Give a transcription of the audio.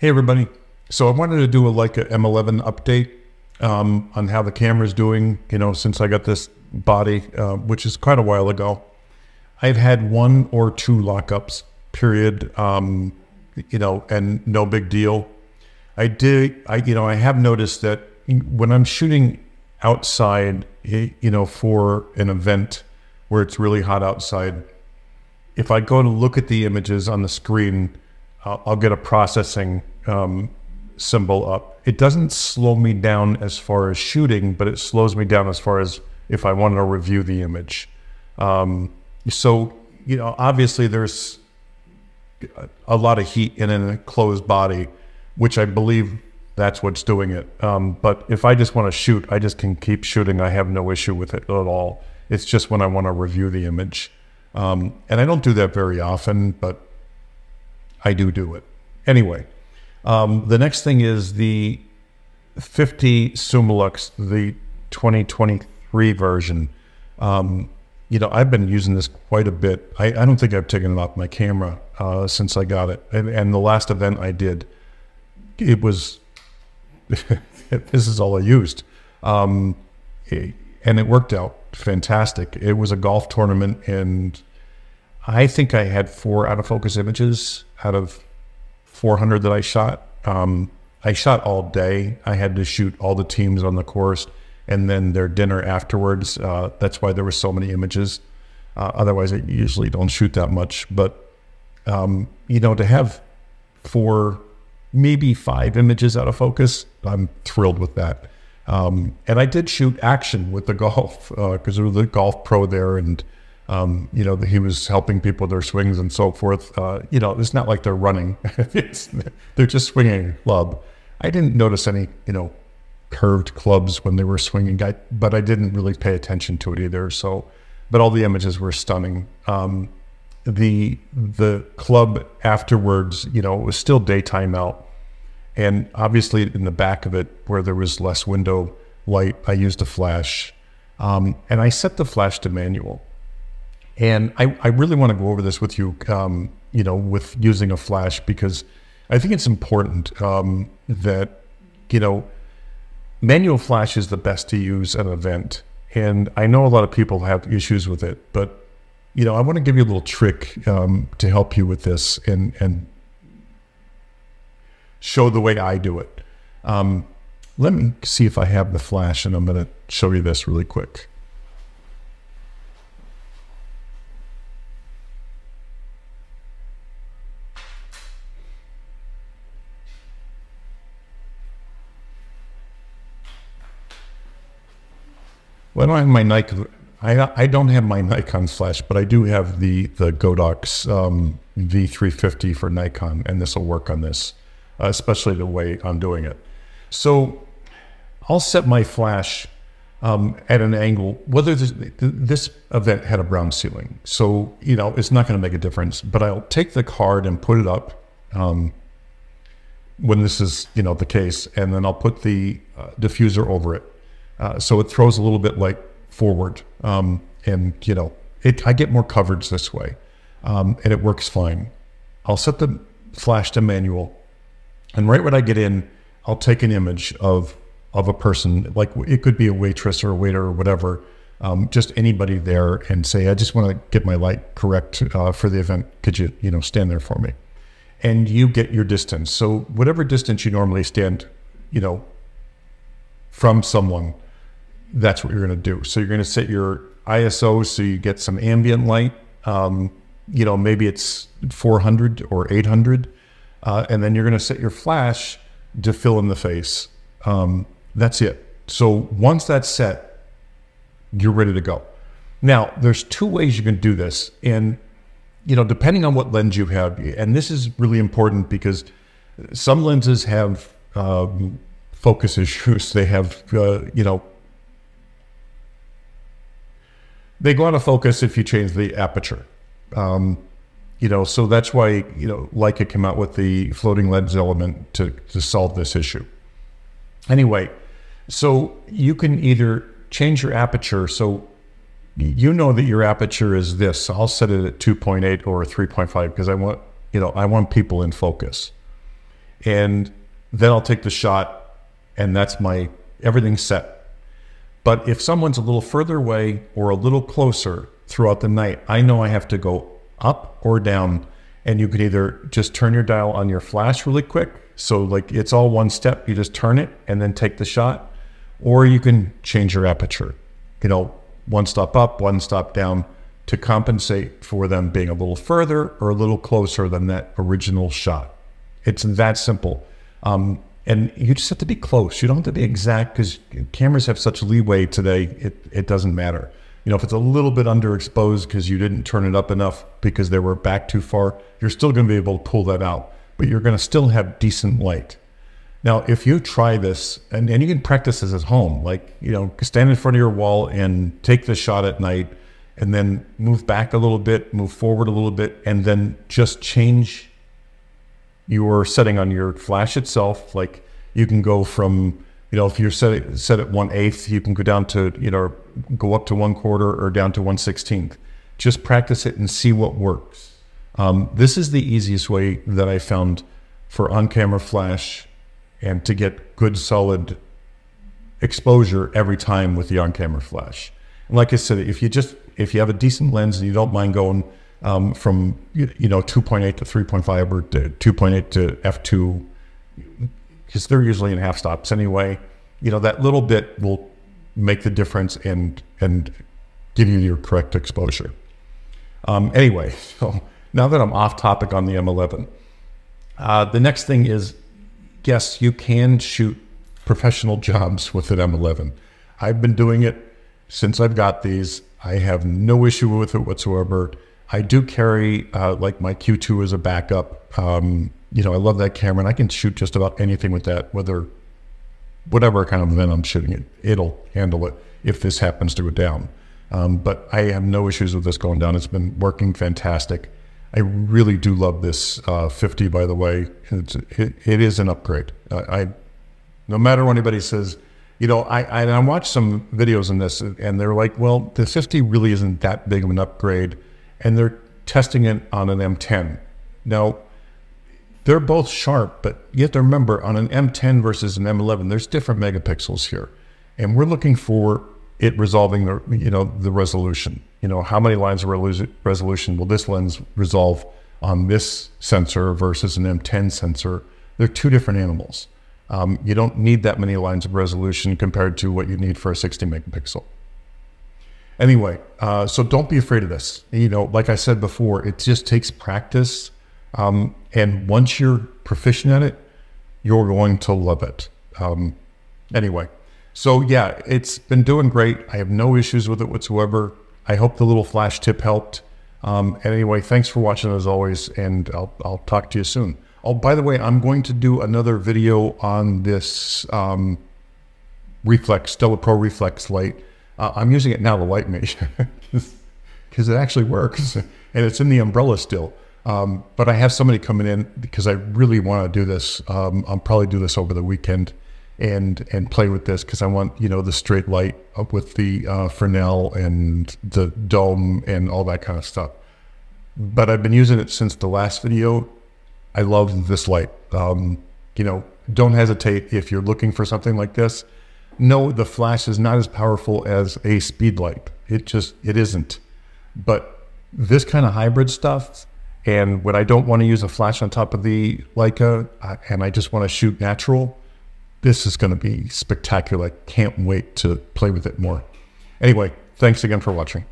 Hey, everybody. So I wanted to do a like a M11 update um, on how the camera's doing, you know, since I got this body, uh, which is quite a while ago. I've had one or two lockups, period, um, you know, and no big deal. I did, I, you know, I have noticed that when I'm shooting outside, you know, for an event where it's really hot outside, if I go to look at the images on the screen, uh, I'll get a processing um, symbol up. It doesn't slow me down as far as shooting, but it slows me down as far as if I want to review the image. Um, so, you know, obviously there's a lot of heat in a closed body, which I believe that's what's doing it. Um, but if I just want to shoot, I just can keep shooting. I have no issue with it at all. It's just when I want to review the image. Um, and I don't do that very often, but I do do it. Anyway, um, the next thing is the 50 Summilux, the 2023 version. Um, you know, I've been using this quite a bit. I, I don't think I've taken it off my camera uh, since I got it. And, and, the last event I did, it was, this is all I used. Um, and it worked out fantastic. It was a golf tournament, and I think I had four out of focus images out of 400 that I shot. Um, I shot all day. I had to shoot all the teams on the course and then their dinner afterwards. Uh, that's why there were so many images. Uh, otherwise, I usually don't shoot that much. But um, you know, to have four, maybe five images out of focus, I'm thrilled with that. Um, and I did shoot action with the golf because uh, there was a golf pro there, and um, you know he was helping people with their swings and so forth. Uh, you know, it's not like they're running; they're just swinging club. I didn't notice any, you know, curved clubs when they were swinging, but I didn't really pay attention to it either. So, but all the images were stunning. Um, the the club afterwards, you know, it was still daytime out and obviously, in the back of it, where there was less window light, I used a flash. Um, and I set the flash to manual. And I, I really want to go over this with you, um, you know, with using a flash, because I think it's important um, that, you know, manual flash is the best to use at an event. And I know a lot of people have issues with it, but, you know, I want to give you a little trick um, to help you with this and, and show the way I do it. Um, let me see if I have the flash and I'm going to show you this really quick. Well, I don't have my Nikon. I, I don't have my Nikon flash, but I do have the the Godox um, V350 for Nikon, and this will work on this uh, especially the way I'm doing it. So I'll set my flash um, at an angle, whether this, this, event had a brown ceiling. So, you know, it's not going to make a difference, but I'll take the card and put it up um, when this is, you know, the case, and then I'll put the uh, diffuser over it. Uh, so it throws a little bit like forward. Um, and, you know, it, I get more coverage this way um, and it works fine. I'll set the flash to manual and right when I get in, I'll take an image of of a person, like it could be a waitress or a waiter or whatever, um, just anybody there, and say, I just want to get my light correct uh, for the event. Could you, you know, stand there for me? And you get your distance. So whatever distance you normally stand, you know, from someone, that's what you're going to do. So you're going to set your ISO so you get some ambient light. Um, you know, maybe it's 400 or 800 uh, and then you're going to set your flash to fill in the face. Um, that's it. So once that's set, you're ready to go. Now, there's two ways you can do this, and you know, depending on what lens you have, and this is really important because some lenses have um, focus issues. They have, uh, you know, they go out of focus if you change the aperture. Um, you know, so that's why, you know, Leica came out with the floating lens element to, to solve this issue. Anyway, so you can either change your aperture. So you know that your aperture is this. I'll set it at 2.8 or 3.5 because I want, you know, I want people in focus. and then I'll take the shot, and that's my everything's set. But if someone's a little further away or a little closer throughout the night, I know I have to go up or down. And you can either just turn your dial on your flash really quick. So, like, it's all one step. You just turn it and then take the shot. Or you can change your aperture, you know, one stop up, one stop down to compensate for them being a little further or a little closer than that original shot. It's that simple. Um, and you just have to be close. You don't have to be exact because cameras have such leeway today. It, it doesn't matter. You know, if it's a little bit underexposed because you didn't turn it up enough because they were back too far, you're still going to be able to pull that out, but you're going to still have decent light. Now, if you try this, and, and you can practice this at home, like, you know, stand in front of your wall and take the shot at night and then move back a little bit, move forward a little bit, and then just change your setting on your flash itself. Like you can go from, you know, if you're set, set at one eighth, you can go down to, you know, go up to one quarter or down to one sixteenth. Just practice it and see what works. Um, this is the easiest way that I found for on camera flash and to get good solid exposure every time with the on camera flash. And like I said, if you just if you have a decent lens and you don't mind going um, from you know 2.8 to 3.5 or 2.8 to f2 because they're usually in half stops anyway. You know that little bit will make the difference and and give you your correct exposure. Um, anyway so now that i'm off topic on the m11 uh, the next thing is yes you can shoot professional jobs with an m11 i've been doing it since i've got these. I have no issue with it whatsoever I do carry uh, like my Q2 as a backup. Um, you know, I love that camera and I can shoot just about anything with that, whether whatever kind of event I'm shooting it, it'll handle it if this happens to go down. Um, but I have no issues with this going down. It's been working fantastic. I really do love this uh, 50, by the way. It's, it, it is an upgrade. I, no matter what anybody says, you know, I, I, I watched some videos on this and they're like, well, the 50 really isn't that big of an upgrade and they're testing it on an M10. Now, they're both sharp, but you have to remember on an M10 versus an M11, there's different megapixels here. And we're looking for it resolving the, you know, the resolution. You know, how many lines of resolution will this lens resolve on this sensor versus an M10 sensor? They're two different animals. Um, you don't need that many lines of resolution compared to what you need for a 60 megapixel. Anyway, uh, so don't be afraid of this. You know, like I said before, it just takes practice. Um, and once you're proficient at it, you're going to love it. Um, anyway, so yeah, it's been doing great. I have no issues with it whatsoever. I hope the little flash tip helped. Um, anyway, thanks for watching as always, and I'll, I'll talk to you soon. Oh, by the way, I'm going to do another video on this um, reflex, Stella Pro Reflex light. Uh, I'm using it now to light me because it actually works and it's in the umbrella still. Um, but I have somebody coming in because I really want to do this. Um, I'll probably do this over the weekend and and play with this because I want you know the straight light up with the uh, Fresnel and the dome and all that kind of stuff. But I've been using it since the last video. I love this light. Um, you know, don't hesitate if you're looking for something like this no, the flash is not as powerful as a speed light. It just, it isn't. But this kind of hybrid stuff, and when I don't want to use a flash on top of the Leica and I just want to shoot natural, this is going to be spectacular. I can't wait to play with it more. Anyway, thanks again for watching.